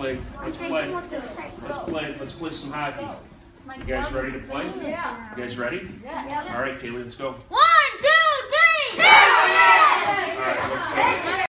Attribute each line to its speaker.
Speaker 1: play. Let's play. Let's play. Let's play some hockey. You guys ready to play? You guys ready? All right, Kaylee, let's go.
Speaker 2: One, two, three.
Speaker 1: All right, let's go.